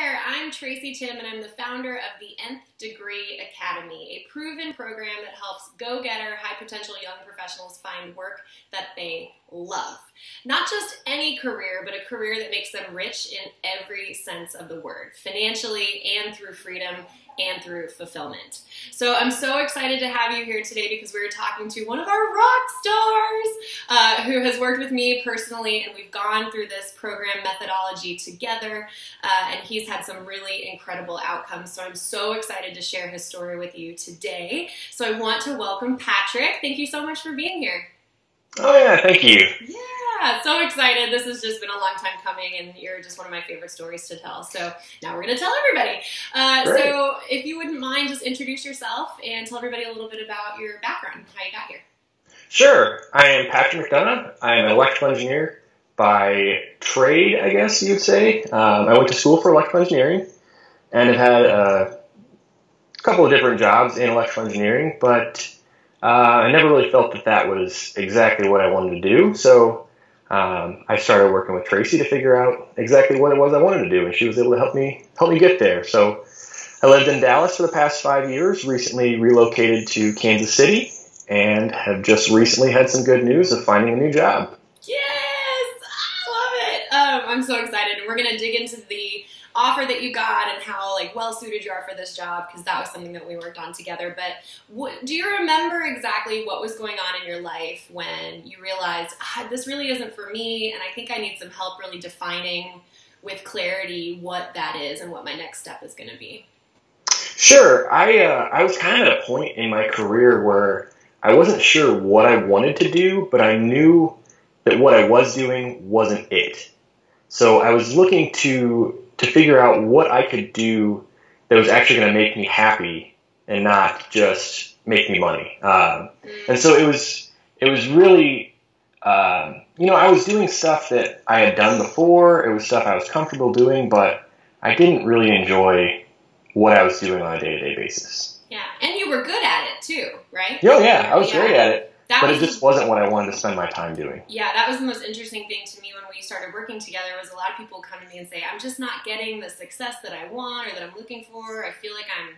there, I'm Tracy Timm, and I'm the founder of the Nth Degree Academy, a proven program that helps go getter, high potential young professionals find work that they love. Not just any career, but a career that makes them rich in every sense of the word, financially and through freedom and through fulfillment. So I'm so excited to have you here today because we're talking to one of our rock stars uh, who has worked with me personally, and we've gone through this program methodology together, uh, and he's had some really incredible outcomes. So I'm so excited to share his story with you today. So I want to welcome Patrick. Thank you so much for being here. Oh yeah, thank you. Yeah, so excited. This has just been a long time coming, and you're just one of my favorite stories to tell. So now we're going to tell everybody. Uh, so if you wouldn't mind, just introduce yourself and tell everybody a little bit about your background, how you got here. Sure. I am Patrick McDonagh. I am an electrical engineer by trade, I guess you'd say. Um, I went to school for electrical engineering and have had a couple of different jobs in electrical engineering, but uh, I never really felt that that was exactly what I wanted to do. So um, I started working with Tracy to figure out exactly what it was I wanted to do, and she was able to help me help me get there. So I lived in Dallas for the past five years. Recently relocated to Kansas City, and have just recently had some good news of finding a new job. Yes, I love it. Um, I'm so excited. We're gonna dig into the offer that you got and how like well suited you are for this job because that was something that we worked on together. But do you remember exactly what was going on in your life when you realized ah, this really isn't for me, and I think I need some help really defining with clarity what that is and what my next step is going to be? Sure, I uh, I was kind of at a point in my career where I wasn't sure what I wanted to do, but I knew that what I was doing wasn't it. So I was looking to to figure out what I could do that was actually going to make me happy and not just make me money. Um, and so it was it was really um, you know I was doing stuff that I had done before. It was stuff I was comfortable doing, but I didn't really enjoy what I was doing on a day to day basis. Yeah, and you were good at it too, right? Oh yeah, I was yeah. great at it. That but it just wasn't what I wanted to spend my time doing. Yeah, that was the most interesting thing to me when we started working together was a lot of people come to me and say, I'm just not getting the success that I want or that I'm looking for. I feel like I'm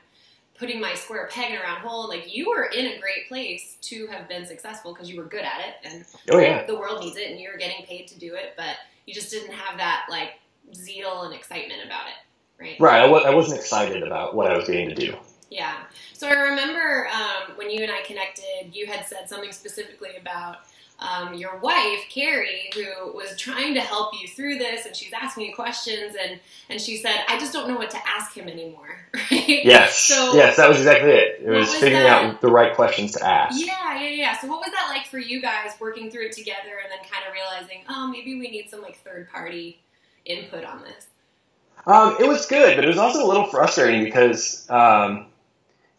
putting my square peg in a round hole. Like you were in a great place to have been successful because you were good at it and oh, yeah. the world needs it and you're getting paid to do it, but you just didn't have that like zeal and excitement about it, right? Right. I w- I wasn't excited about what I was getting to do. Yeah. So I remember um, when you and I connected, you had said something specifically about um, your wife, Carrie, who was trying to help you through this, and she's asking you questions, and and she said, "I just don't know what to ask him anymore." Right? Yes. So yes, that was exactly it. It was, was, figuring that? out the right questions to ask. Yeah, yeah, yeah. So what was that like for you guys working through it together, and then kind of realizing, oh, maybe we need some like third party input on this? Um, it was good, but it was also a little frustrating because um,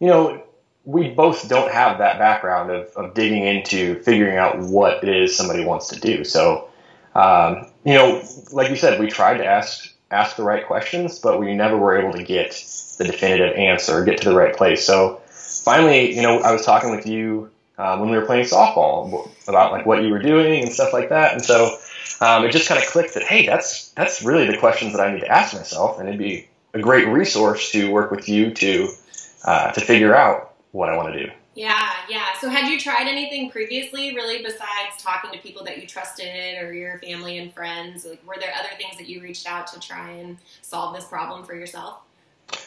you know, we both don't have that background of, of digging into figuring out what it is somebody wants to do. So, um, you know, like you said, we tried to ask ask the right questions, but we never were able to get the definitive answer, get to the right place. So finally, you know, I was talking with you um, when we were playing softball about like what you were doing and stuff like that, and so um, it just kind of clicked that hey, that's that's really the questions that I need to ask myself, and it'd be a great resource to work with you to uh, to figure out what I want to do. Yeah, yeah. So had you tried anything previously, really, besides talking to people that you trusted or your family and friends? Like, were there other things that you reached out to try and solve this problem for yourself?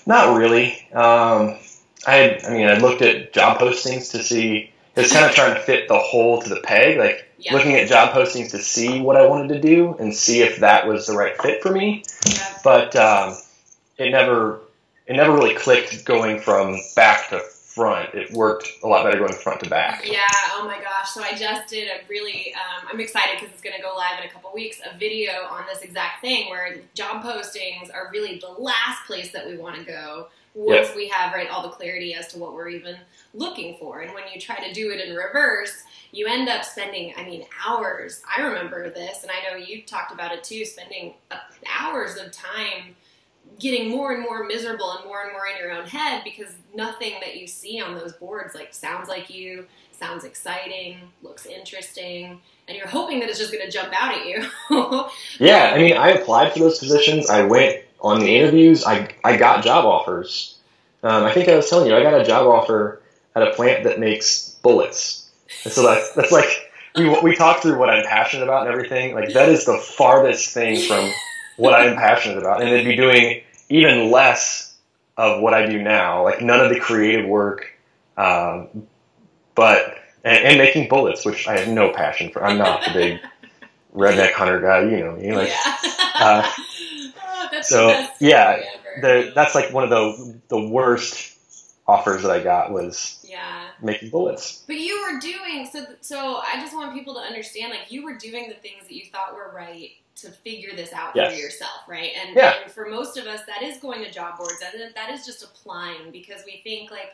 Not really. Um, I had, I mean, I looked at job postings to see. It's kind of trying to fit the hole to the peg, like looking at job postings to see what I wanted to do and see if that was the right fit for me. But um, it never it never really clicked going from back to front. It worked a lot better going front to back. Yeah. Oh my gosh. So I just did a really. Um, I'm excited because it's going to go live in a couple weeks. A video on this exact thing where job postings are really the last place that we want to go once yep. we have right all the clarity as to what we're even looking for. And when you try to do it in reverse, you end up spending, I mean, hours. I remember this, and I know you talked about it too, spending uh, hours of time getting more and more miserable and more and more in your own head because nothing that you see on those boards like sounds like you, sounds exciting, looks interesting, and you're hoping that it's just going to jump out at you. yeah, I mean, I applied for those positions. I went on the interviews, I, I got job offers. Um, I think I was telling you, I got a job offer at a plant that makes bullets. And so that's, that's like, we, we talked through what I'm passionate about and everything. Like, that is the farthest thing from what I'm passionate about. And they'd be doing even less of what I do now, like none of the creative work, um, but, and, and making bullets, which I have no passion for. I'm not the big redneck hunter guy, you know, you like, yeah. uh, Oh, that's so, yeah, the, that's like one of the the worst offers that I got was yeah. making bullets. But you were doing so. So I just want people to understand, like you were doing the things that you thought were right to figure this out Yes. for yourself, right? And, Yeah. and for most of us, that is going to job boards. That is, that is just applying because we think like,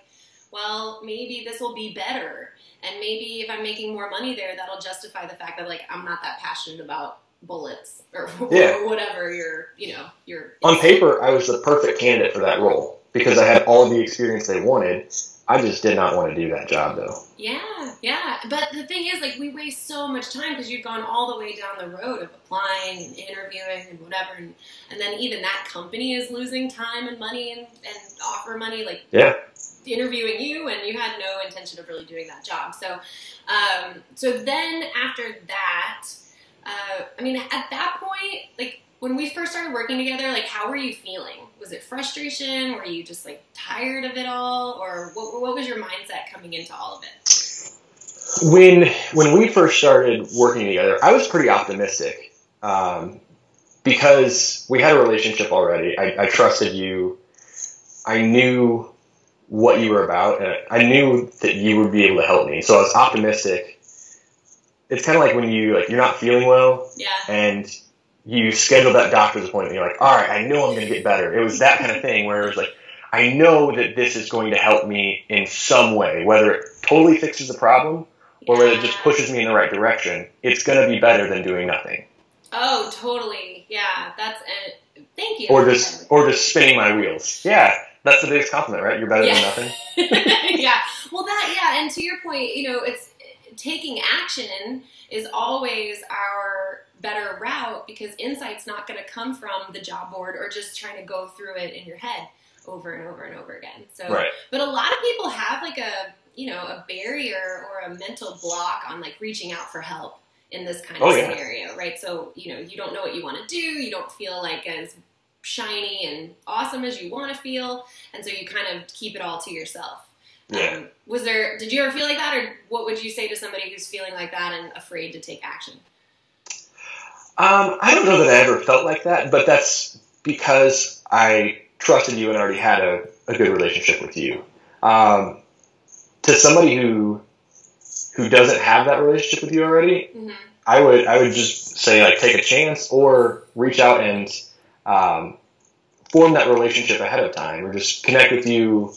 well, maybe this will be better, and maybe if I'm making more money there, that'll justify the fact that like I'm not that passionate about bullets or, Yeah. or whatever your you know your On paper, I was the perfect candidate for that role because I had all of the experience they wanted. I just did not want to do that job though. Yeah, yeah. But the thing is, like, we waste so much time because you've gone all the way down the road of applying and interviewing and whatever, and, and then even that company is losing time and money and, and offer money, like Yeah. interviewing you, and you had no intention of really doing that job. So, um, so then after that, uh, I mean, at that point, like when we first started working together, like how were you feeling? Was it frustration? Were you just like tired of it all, or what? What was your mindset coming into all of it? When when we first started working together, I was pretty optimistic um, because we had a relationship already. I, I trusted you. I knew what you were about, and I knew that you would be able to help me. So I was optimistic. It's kind of like when you like you're not feeling well, Yeah. and you schedule that doctor's appointment. You're like, all right, I know I'm going to get better. It was that kind of thing where it was like, I know that this is going to help me in some way, whether it totally fixes the problem or whether it just pushes me in the right direction. It's going to be better than doing nothing Oh, totally. Yeah, that's it. Thank you. or just or just spinning my wheels. Yeah, that's the biggest compliment, right? You're better Yeah. than nothing. yeah. Well, that yeah, and to your point, you know, it's taking action is always our better route because insight's not going to come from the job board or just trying to go through it in your head over and over and over again. So, Right. but a lot of people have like a you know a barrier or a mental block on like reaching out for help in this kind of Oh, yeah. scenario, right? So you know you don't know what you want to do, you don't feel like as shiny and awesome as you want to feel, and so you kind of keep it all to yourself. Yeah. Um, was there? Did you ever feel like that, or what would you say to somebody who's feeling like that and afraid to take action? Um, I don't know that I ever felt like that, but that's because I trusted you and already had a, a good relationship with you. Um, to somebody who who doesn't have that relationship with you already, hmm I would I would just say like take a chance or reach out and um, form that relationship ahead of time, or just connect with you,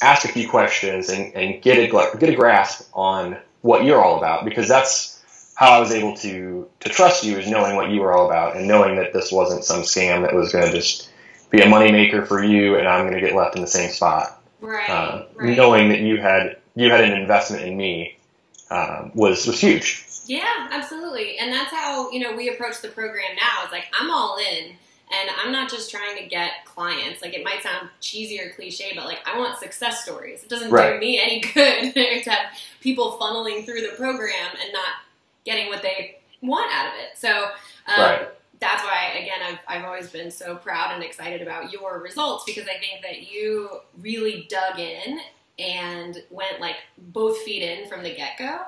ask a few questions, and, and get a get a grasp on what you're all about because that's how I was able to to trust you is knowing what you were all about and knowing that this wasn't some scam that was going to just be a moneymaker for you and I'm going to get left in the same spot. Right. Uh, right. Knowing that you had you had an investment in me um, was was huge. Yeah, absolutely. And that's how, you know, we approach the program now. It's like, I'm all in and I'm not just trying to get clients. Like, it might sound cheesy or cliche, but like, I want success stories. It doesn't do me any good to have people funneling through the program and not getting what they want out of it. So, um, Right. that's why, again, I've, I've always been so proud and excited about your results because I think that you really dug in and went like both feet in from the get go.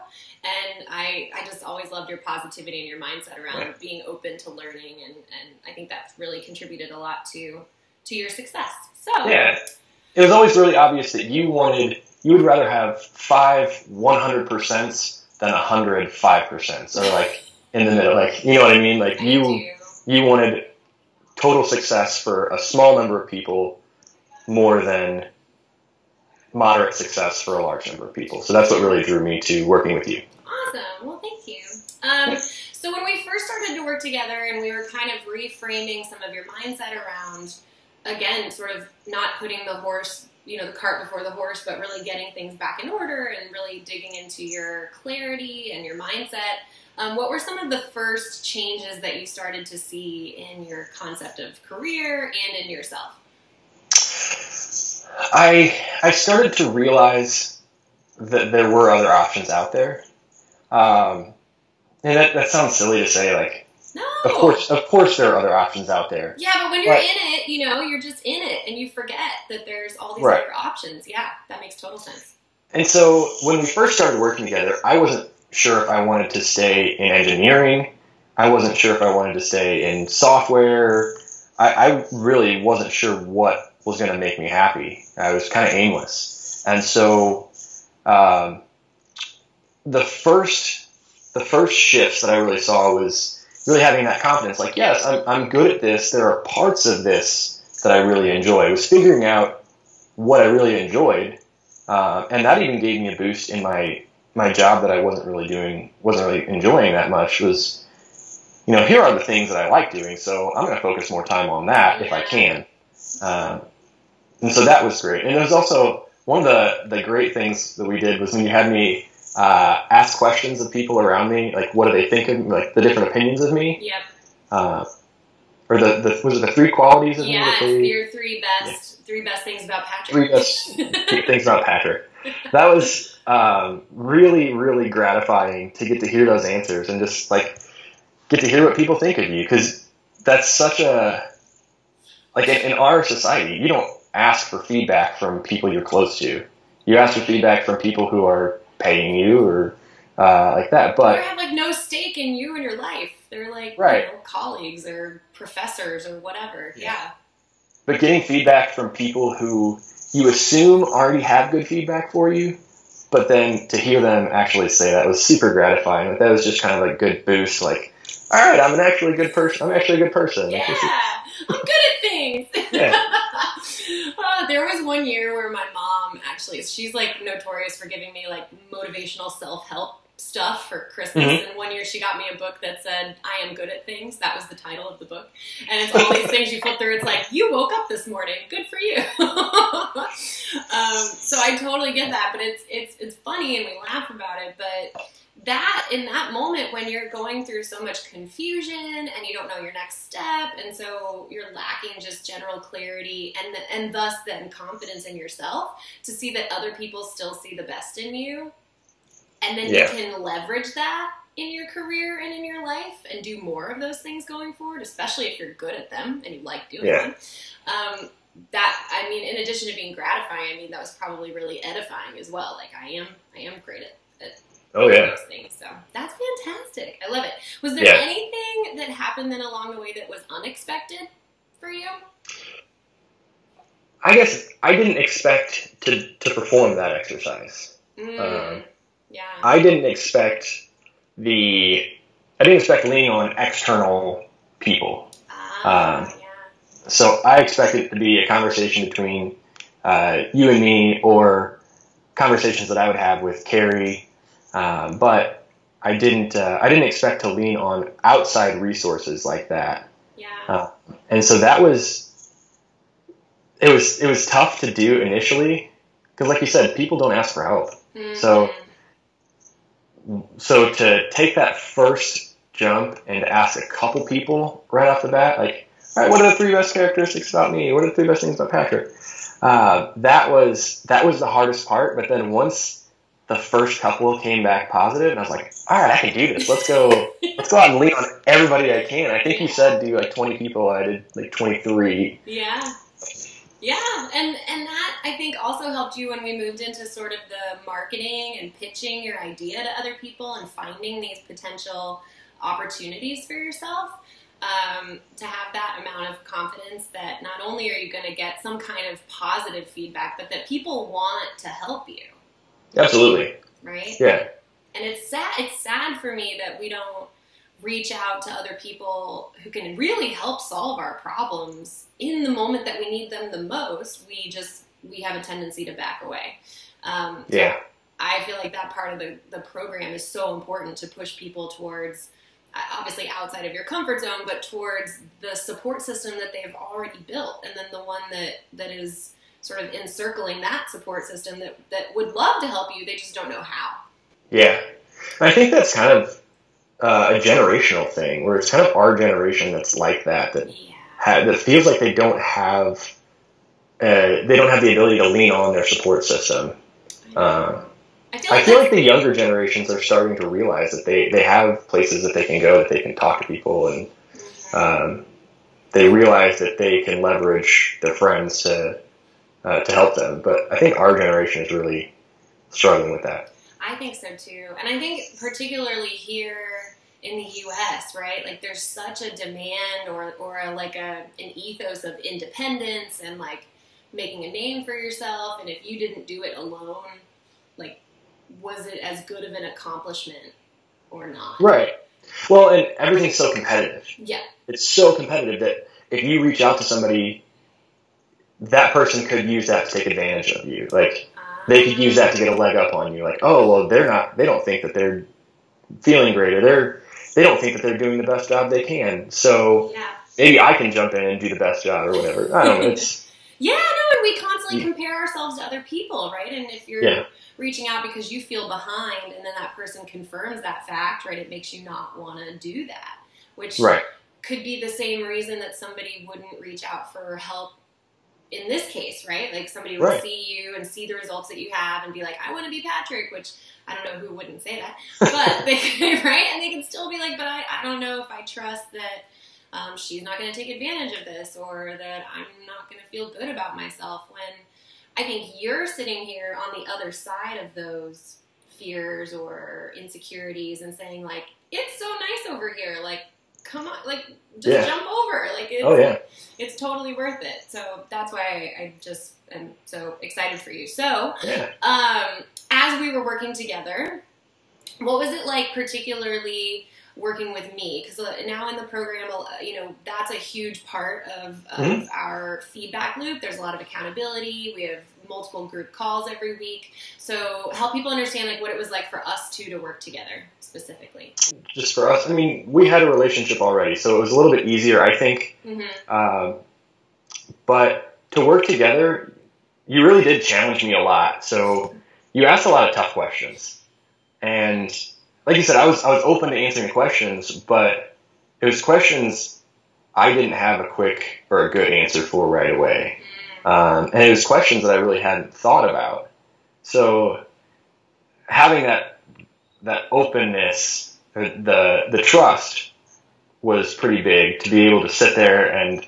And I, I just always loved your positivity and your mindset around Yeah. being open to learning, and, and I think that's really contributed a lot to to your success. So Yeah. It was always really obvious that you wanted, you would rather have five 100% than a hundred 5%. Or like in the middle, like, you know what I mean? Like you, you wanted total success for a small number of people more than moderate success for a large number of people. So that's what really drew me to working with you. Awesome. Well, thank you. Um, so when we first started to work together, and we were kind of reframing some of your mindset around, again, sort of not putting the horse you know the cart before the horse, but really getting things back in order and really digging into your clarity and your mindset. Um, what were some of the first changes that you started to see in your concept of career and in yourself? I I started to realize that there were other options out there. Um, and that, that sounds silly to say, like, no. of course, of course, there are other options out there. Yeah, but when you're But- in it, you know, you're just in it, and you forget that there's all these Right. other options. Yeah, that makes total sense. And so when we first started working together, I wasn't sure if I wanted to stay in engineering. I wasn't sure if I wanted to stay in software. I, I really wasn't sure what was going to make me happy. I was kind of aimless. And so um, the first the first shifts that I really saw was really having that confidence. Like, yes, I'm, I'm good at this. There are parts of this that I really enjoy. It was figuring out what I really enjoyed uh, and that even gave me a boost in my my job that I wasn't really doing, wasn't really enjoying that much. Was you know, here are the things that I like doing, so I'm going to focus more time on that if I can. Um, and so that was great. And it was also one of the the great things that we did was when you had me uh, ask questions of people around me, like what do they think of like the different opinions of me, Yep. uh, or the, the was it the three qualities of me Yes, your three best three best things about Patrick. Three best things about Patrick. That was um, really, really gratifying to get to hear those answers and just like get to hear what people think of you because that's such a like in, in our society, you don't ask for feedback from people you're close to. You ask for feedback from people who are paying you or uh, like that. But have like no stake in you and your life. They're like Right. you know, colleagues or professors or whatever. Yeah. but getting feedback from people who you assume already have good feedback for you, but then to hear them actually say that was super gratifying. Like that was just kind of like good boost. Like, all right, I'm an actually good person. I'm actually a good person. Yeah, Like, this is- I'm good at. Yeah. There was one year where my mom actually, she's like notorious for giving me like motivational self help stuff for Christmas. Mhm. And one year she got me a book that said, I am good at things. That was the title of the book. And it's all these things you flip through. It's like, you woke up this morning. Good for you. um, so I totally get that. But it's, it's, it's funny and we laugh about it. But that in that moment when you're going through so much confusion and you don't know your next step and so you're lacking just general clarity and and thus then confidence in yourself to see that other people still see the best in you and then Yeah. you can leverage that in your career and in your life and do more of those things going forward especially if you're good at them and you like doing Yeah. them um, that i mean in addition to being gratifying i mean that was probably really edifying as well like i am i am great at, at oh yeah. those things. So that's fantastic. I love it. Was there Yeah. anything that happened then along the way that was unexpected for you? I guess I didn't expect to, to perform that exercise. Mm, Um, yeah. I didn't expect the I didn't expect leaning on external people. ah, um, yeah. So I expected it to be a conversation between uh, you and me, or conversations that I would have with Carrie. Um, but I didn't. Uh, I didn't expect to lean on outside resources like that, Yeah. uh, and so that was. It was it was tough to do initially because, like you said, people don't ask for help. so- Mhm. So to take that first jump and ask a couple people right off the bat, like, all right, what are the three best characteristics about me? What are the three best things about Patrick? Uh, that was that was the hardest part. But then once the first couple came back positive, and I was like, all right, I can do this. Let's go. let's go out and lean on everybody I can. I think you said do like 20 people. I did like 23. Yeah. Yeah, and and that I think also helped you when we moved into sort of the marketing and pitching your idea to other people and finding these potential opportunities for yourself. Um, to have that amount of confidence that not only are you going to get some kind of positive feedback, but that people want to help you, Absolutely. right? Yeah. And it's sad. It's sad for me that we don't reach out to other people who can really help solve our problems in the moment that we need them the most. We just we have a tendency to back away. Um, Yeah. I feel like that part of the, the program is so important to push people towards, uh, obviously outside of your comfort zone, but towards the support system that they've already built, and then the one that that is sort of encircling that support system that, that would love to help you, they just don't know how. Yeah. I think that's kind of uh, a generational thing where it's kind of our generation that's like that, that, ha- that feels like they don't have, uh, they don't have the ability to lean on their support system. Uh, I feel I like, feel like the younger generations are starting to realize that they, they have places that they can go, that they can talk to people, and um, they realize that they can leverage their friends to uh, to help them. But I think our generation is really struggling with that. I think so too. And I think particularly here in the US, right? Like there's such a demand or or a, like a an ethos of independence and like making a name for yourself and if you didn't do it alone, like was it as good of an accomplishment or not? Right. Well, and everything's so competitive. Yeah. It's so competitive that if you reach out to somebody, that person could use that to take advantage of you. Like they could use that to get a leg up on you. Like, oh well, they're not. They don't think that they're feeling great, or they're they don't think that they're doing the best job they can. So Yeah. maybe I can jump in and do the best job, or whatever. I don't know. It's Yeah, no, and we constantly compare ourselves to other people, right? And if you're Yeah. reaching out because you feel behind and then that person confirms that fact, right, it makes you not want to do that, which right. could be the same reason that somebody wouldn't reach out for help in this case, right? Like somebody will Right. see you and see the results that you have and be like, I want to be Patrick, which I don't know who wouldn't say that, but they, right? And they can still be like, but I, I don't know if I trust that um, she's not going to take advantage of this or that I'm not going to feel good about myself when I think you're sitting here on the other side of those fears or insecurities and saying like, it's so nice over here. Like, come on, like just Yeah. jump over. Like, it's, Oh yeah. it's totally worth it. So that's why I, I just am so excited for you. So, Yeah. um, as we were working together, what was it like, particularly working with me? Because now in the program, uh, you know, that's a huge part of, of Mhm. our feedback loop. There's a lot of accountability. We have multiple group calls every week. So help people understand like what it was like for us two to work together specifically. Just for us, I mean, we had a relationship already, so it was a little bit easier, I think. hmm Um, but to work together, you really did challenge me a lot. So you asked a lot of tough questions, and like you said, I was I was open to answering questions, but it was questions I didn't have a quick or a good answer for right away, um, and it was questions that I really hadn't thought about. So having that that openness, the the trust, was pretty big to be able to sit there and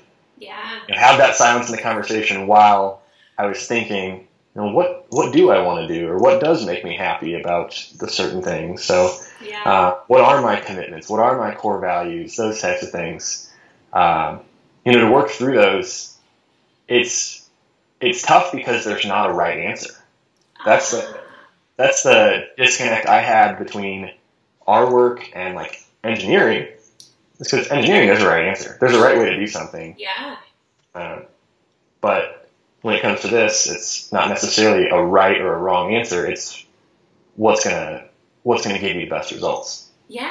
Yeah. have that silence in the conversation while I was thinking, you know, what what do I want to do, or what does make me happy about the certain things. So, Yeah. uh, what are my commitments? What are my core values? Those types of things. Um, you know, to work through those, it's it's tough because there's not a right answer. that's the-. That's the disconnect I had between our work and like engineering. It's because engineering is a right answer. There's a right way to do something. Yeah. Um, but when it comes to this, it's not necessarily a right or a wrong answer. It's what's gonna what's gonna give you the best results Yeah.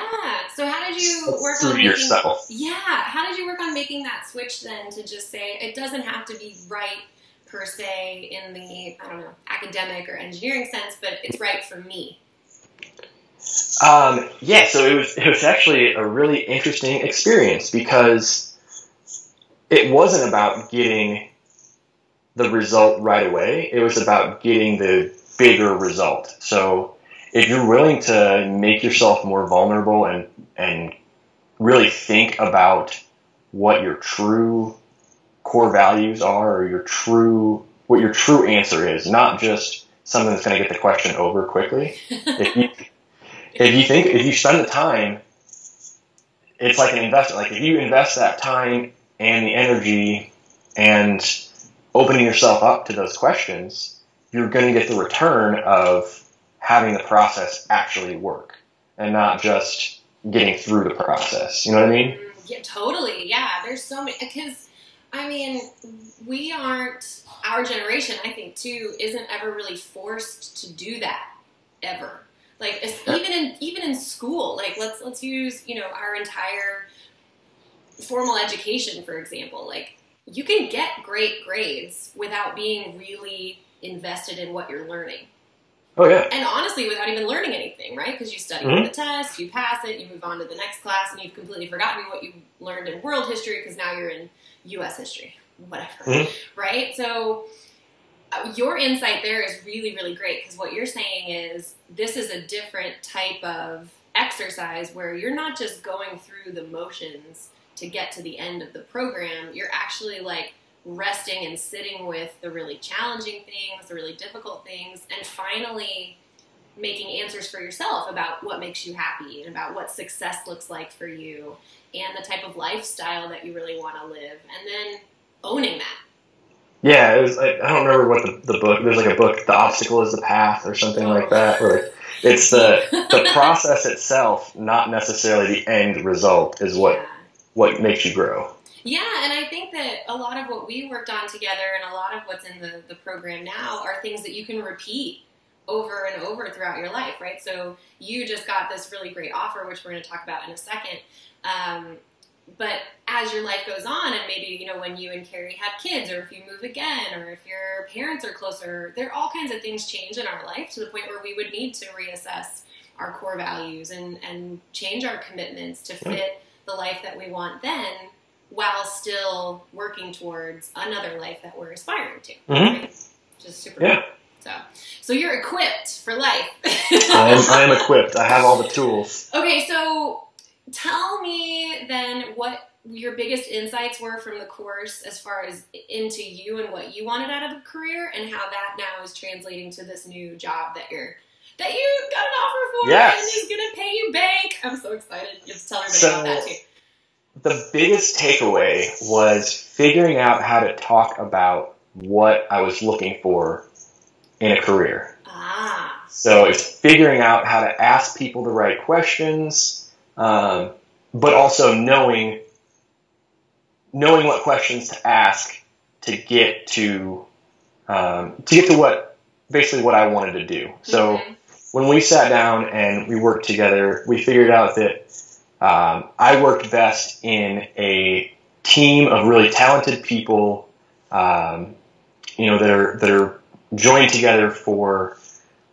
So how did you work on making, yourself. Yeah. How did you work on making that switch then to just say it doesn't have to be right per se in the I don't know academic or engineering sense, but it's right for me. Um, yeah, so it was it was actually a really interesting experience because it wasn't about getting the result right away. It was about getting the bigger result. So if you're willing to make yourself more vulnerable and and really think about what your true core values are or your true what your true answer is, not just something that's going to get the question over quickly. If you if you think if you spend the time it's like an investment like if you invest that time and the energy and opening yourself up to those questions you're going to get the return of having the process actually work and not just getting through the process you know what i mean Mm, Yeah, totally. Yeah, there's so many because I mean, we aren't our generation. I think too isn't ever really forced to do that ever. Like even in even in school, like let's let's use you know our entire formal education for example. Like you can get great grades without being really invested in what you're learning. Oh yeah. And honestly, without even learning anything, right? Because you study Mhm. for the test, you pass it, you move on to the next class, and you've completely forgotten what you learned in world history because now you're in U.S. history, whatever, Mhm. right? So uh, your insight there is really, really great because what you're saying is this is a different type of exercise where you're not just going through the motions to get to the end of the program. You're actually like resting and sitting with the really challenging things, the really difficult things, and finally making answers for yourself about what makes you happy and about what success looks like for you and the type of lifestyle that you really want to live, and then owning that. Yeah, it was. I, I don't remember what the, the book. There's like a book, "The Obstacle Is the Path" or something like that. Oh. Where it's the the process itself, not necessarily the end result, is what Yeah. What makes you grow. Yeah, and I think that a lot of what we worked on together and a lot of what's in the, the program now are things that you can repeat over and over throughout your life, right? So you just got this really great offer, which we're going to talk about in a second. Um, but as your life goes on, and maybe, you know, when you and Carrie have kids, or if you move again, or if your parents are closer, there are all kinds of things change in our life to the point where we would need to reassess our core values and, and change our commitments to fit the life that we want then while still working towards another life that we're aspiring to. Mhm. Right? Which is super Yeah. cool. So, so you're equipped for life. I am I am equipped. I have all the tools. okay, so tell me then what your biggest insights were from the course as far as into you and what you wanted out of a career and how that now is translating to this new job that you're that you got an offer for Yes. and he's gonna pay you bank. I'm so excited. You have to tell everybody So- about that too. The biggest takeaway was figuring out how to talk about what I was looking for in a career. Ah. So it's figuring out how to ask people the right questions, um, but also knowing knowing what questions to ask to get to um, to get to what basically what I wanted to do. So Mhm. When we sat down and we worked together, we figured out that um, I worked best in a team of really talented people, um, you know, that are that are joined together for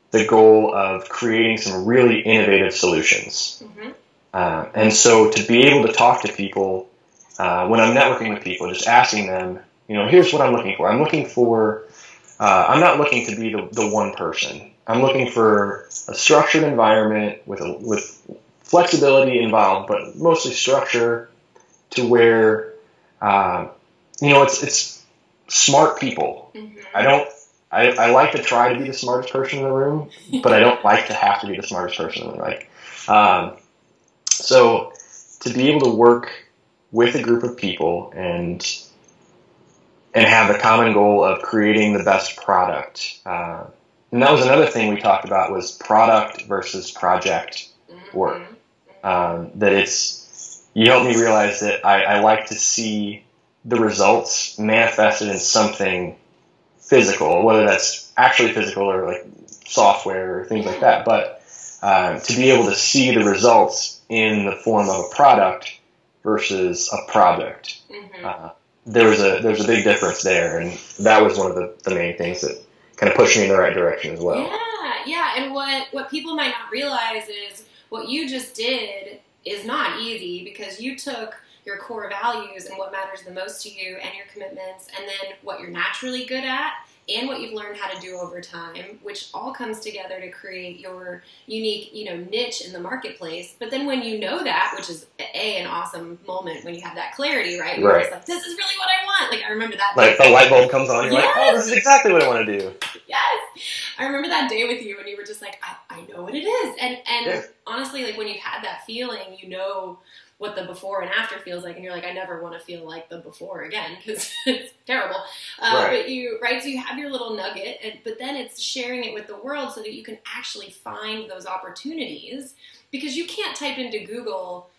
the goal of creating some really innovative solutions. Mhm. Uh, and so to be able to talk to people uh, when I'm networking with people, just asking them, you know, here's what I'm looking for. I'm looking for, uh, I'm not looking to be the, the one person. I'm looking for a structured environment with a, with flexibility involved, but mostly structure to where, uh, you know, it's it's smart people. Mhm. I don't. I, I like to try to be the smartest person in the room, but I don't like to have to be the smartest person in the room. Like, um, so to be able to work with a group of people and and have the common goal of creating the best product. Uh, and that was another thing we talked about was product versus project Mhm. work. um, that it's you helped me realize that I, I like to see the results manifested in something physical, whether that's actually physical or like software or things like that. But uh, to be able to see the results in the form of a product versus a product, Mhm. uh, there was a there's a big difference there, and that was one of the, the main things that kind of pushing me in the right direction as well. Yeah, yeah. And what what people might not realize is what you just did is not easy because you took your core values and what matters the most to you and your commitments and then what you're naturally good at and what you've learned how to do over time which all comes together to create your unique you know niche in the marketplace but then when you know that which is a an awesome moment when you have that clarity right you're Right. like this is really what i want like i remember that Like the light bulb comes on, you're like, oh, Yes. this is exactly what I want to do. Yes, I remember that day with you, when you were just like, I, I know what it is, and and Yeah. honestly, like when you've had that feeling, you know what the before and after feels like, and you're like, I never want to feel like the before again because it's terrible. Uh, Right. But you, right? So you have your little nugget, and, but then it's sharing it with the world so that you can actually find those opportunities because you can't type into Google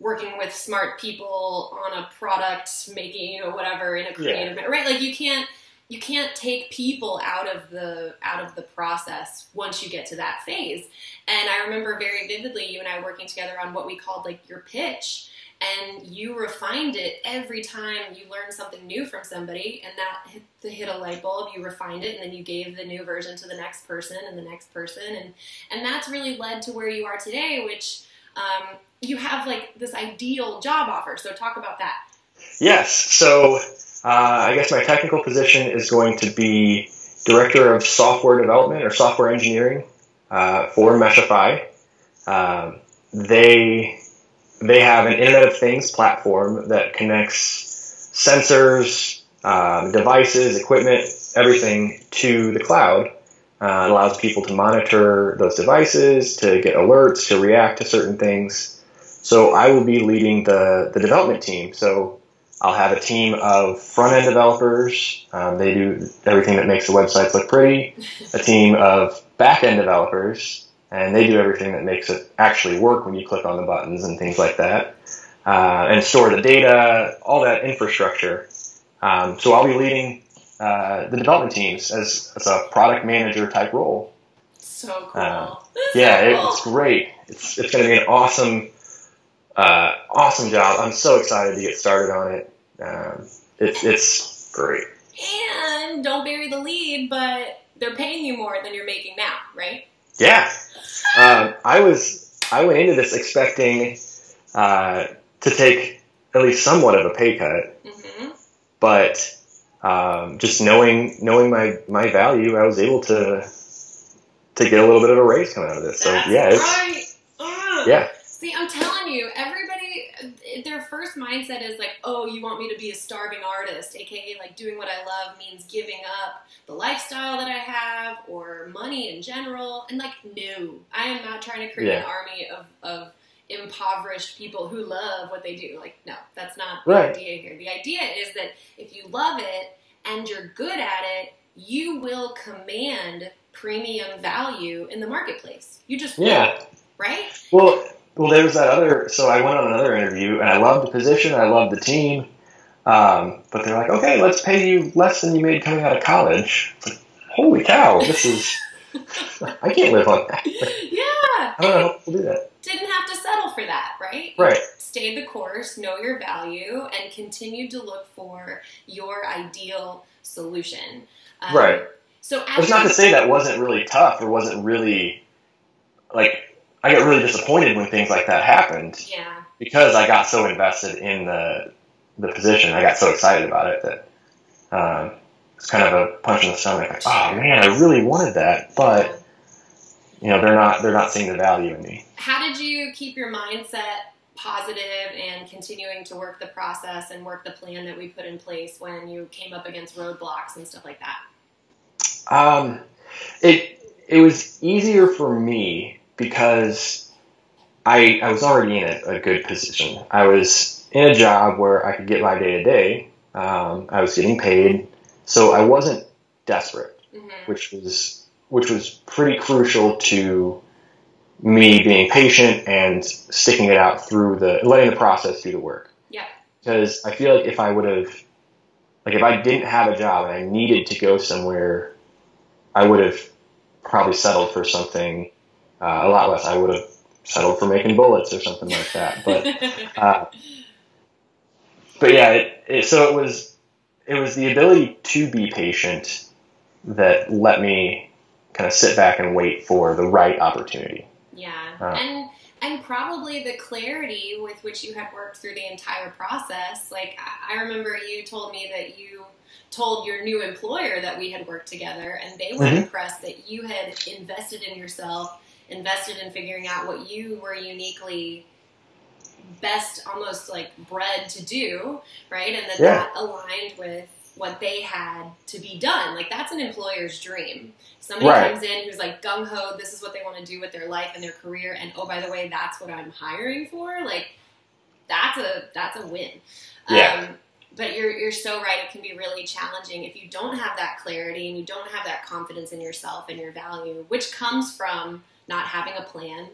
working with smart people on a product making you know whatever in a creative manner right like you can't you can't take people out of the out of the process once you get to that phase. And i remember very vividly you and i working together on what we called like your pitch. And you refined it every time you learned something new from somebody and that hit, hit a light bulb. You refined it and then you gave the new version to the next person and the next person. And and that's really led to where you are today which um, you have like this ideal job offer. So talk about that. Yes. So uh, i guess my technical position is going to be director of software development or software engineering uh, for meshify um, they they have an Internet of Things platform that connects sensors, um, devices, equipment, everything to the cloud. Uh, it allows people to monitor those devices, to get alerts, to react to certain things. So I will be leading the, the development team. So I'll have a team of front end developers. Um, they do everything that makes the websites look pretty. A team of back end developers and they do everything that makes it actually work when you click on the buttons and things like that, uh, and store the data, all that infrastructure. Um, so I'll be leading uh, the development teams as, as a product manager type role. So cool. Uh, yeah, cool. it's great. It's it's going to be an awesome, uh, awesome job. I'm so excited to get started on it. Um, it it's great. And don't bury the lead, but they're paying you more than you're making now, right? Yeah, um, I was I went into this expecting uh, to take at least somewhat of a pay cut, mm-hmm. but um, just knowing knowing my my value, I was able to to get a little bit of a raise coming out of this. So That's yeah, it's, right. yeah. See, I'm telling you, everybody, uh, their first mindset is like, oh, you want me to be a starving artist, aka like doing what I love means giving up the lifestyle that I have or money in general. And like, no, I am not trying to create yeah. an army of, of impoverished people who love what they do. Like, no, that's not the idea here. The idea is that if you love it and you're good at it, you will command premium value in the marketplace. You just yeah. Will, right? Well, well, there was that other. So I went on another interview, and I loved the position. I loved the team. Um, but they're like, okay, let's pay you less than you made coming out of college. Like, Holy cow, this is. I can't live on that. Yeah. I don't know how people do that. Didn't have to settle for that, right? Right. stayed the course, know your value, and continued to look for your ideal solution. Um, right. So it's not to say that wasn't really tough or wasn't really like I get really disappointed when things like that happened. Yeah. Because I got so invested in the the position, I got so excited about it that um, it's kind of a punch in the stomach. Like, oh man, I really wanted that, but you know they're not they're not seeing the value in me. How did you keep your mindset positive and continuing to work the process and work the plan that we put in place when you came up against roadblocks and stuff like that? Um, it it was easier for me because I, I was already in a, a good position. I was in a job where I could get my day to day. I was getting paid, so I wasn't desperate, mm-hmm. which was which was pretty crucial to me being patient and sticking it out through the letting the process do the work. Yeah. Because I feel like if I would have like if I didn't have a job and I needed to go somewhere, I would have probably settled for something uh, a lot less. I would have settled for making bullets or something like that. But uh, but yeah, it, it, so it was it was the ability to be patient that let me kind of sit back and wait for the right opportunity. Yeah, uh, and and probably the clarity with which you had worked through the entire process. Like I remember you told me that you told your new employer that we had worked together, and they were mm-hmm. impressed that you had invested in yourself invested in figuring out what you were uniquely best almost like bred to do, right? And that yeah. that aligned with what they had to be done. Like that's an employer's dream. Somebody right. comes in who's like gung ho, this is what they want to do with their life and their career, and oh by the way, that's what I'm hiring for. Like that's a that's a win. Yeah. Um, but you're you're so right. It can be really challenging if you don't have that clarity and you don't have that confidence in yourself and your value, which comes from not having a plan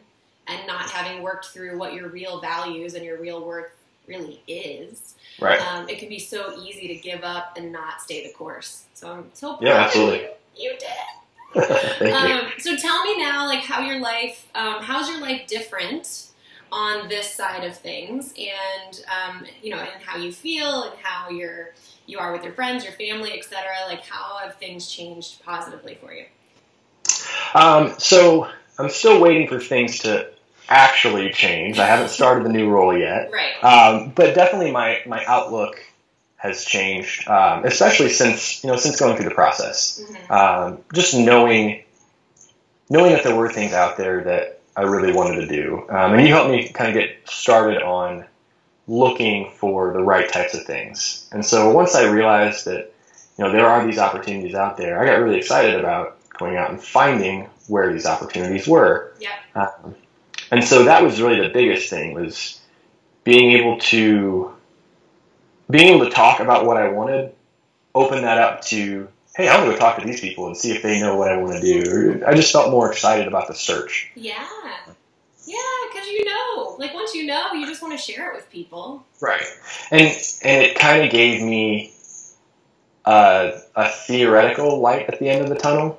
and not having worked through what your real values and your real worth really is. Right. Um, it can be so easy to give up and not stay the course. So I'm so proud yeah, absolutely. you, you did. um, so tell me now, like how your life, um, how's your life different on this side of things, and um, you know, and how you feel, and how you're you are with your friends, your family, etc. Like, how have things changed positively for you? Um, so I'm still waiting for things to actually change. I haven't started the new role yet. Right. Um, but definitely my, my outlook has changed, um, especially since, you know, since going through the process. Mm-hmm. Um, just knowing, knowing that there were things out there that I really wanted to do. Um, and you helped me kind of get started on looking for the right types of things. And so once I realized that, you know, there are these opportunities out there, I got really excited about going out and finding where these opportunities were. Yep. Um, and so that was really the biggest thing was being able to being able to talk about what I wanted, open that up to, hey, I want to go talk to these people and see if they know what I want to do. I just felt more excited about the search. Yeah. Yeah, because you know, like once you know, you just want to share it with people. Right. And and it kind of gave me uh, a theoretical light at the end of the tunnel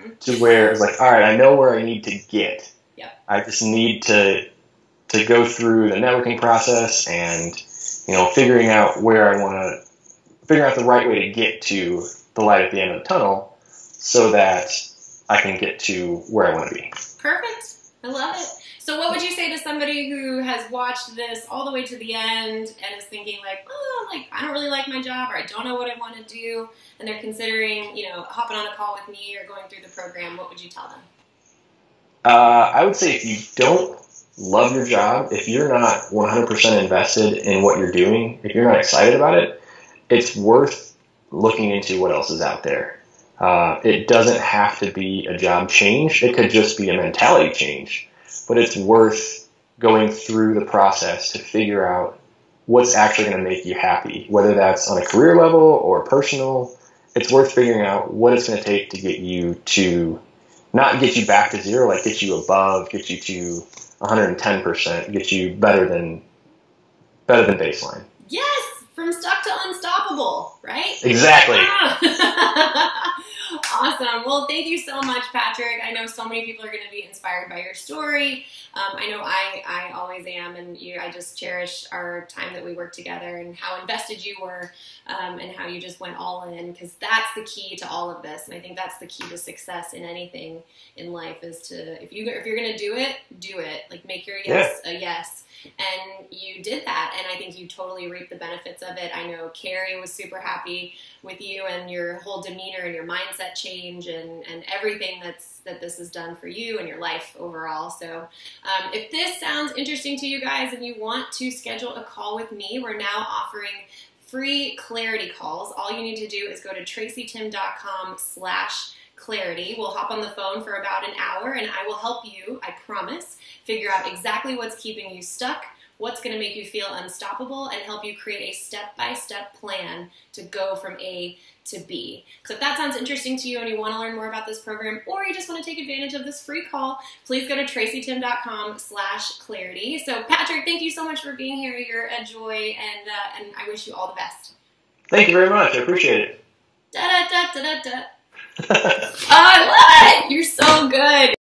Mm-hmm. to where it's like, all right, I know where I need to get. Yep. I just need to to go through the networking process and you know figuring out where I want to figure out the right way to get to the light at the end of the tunnel, so that I can get to where I want to be. Perfect. I love it. So, what would you say to somebody who has watched this all the way to the end and is thinking like, oh, like I don't really like my job, or I don't know what I want to do, and they're considering, you know, hopping on a call with me or going through the program? What would you tell them? Uh, I would say if you don't love your job, if you're not 100% invested in what you're doing, if you're not excited about it, it's worth looking into what else is out there. Uh, it doesn't have to be a job change. It could just be a mentality change, but it's worth going through the process to figure out what's actually going to make you happy, whether that's on a career level or personal. It's worth figuring out what it's going to take to get you to not get you back to zero, like get you above, get you to 110%, get you better than better than baseline. Yes, from stuck to unstoppable, right? Exactly. awesome. Well, thank you so much, Patrick. I know so many people are going to be inspired by your story. Um, I know I, I always am, and you, I just cherish our time that we worked together and how invested you were, um, and how you just went all in. Because that's the key to all of this, and I think that's the key to success in anything in life is to if you if you're going to do it, do it. Like make your yes a yes. And you did that, and I think you totally reaped the benefits of it. I know Carrie was super happy with you and your whole demeanor and your mindset change and, and everything that's that this has done for you and your life overall. So, um, if this sounds interesting to you guys and you want to schedule a call with me, we're now offering free clarity calls. All you need to do is go to tracytimm.com slash clarity. We'll hop on the phone for about an hour and I will help you, I promise, figure out exactly what's keeping you stuck, what's going to make you feel unstoppable, and help you create a step by step plan to go from A to B. So if that sounds interesting to you and you want to learn more about this program or you just want to take advantage of this free call, please go to tracytimm.com slash clarity. So Patrick, thank you so much for being here. You're a joy and, uh, and I wish you all the best. Thank you very much. I appreciate it. Da da da da da da. oh, I love it. You're so good.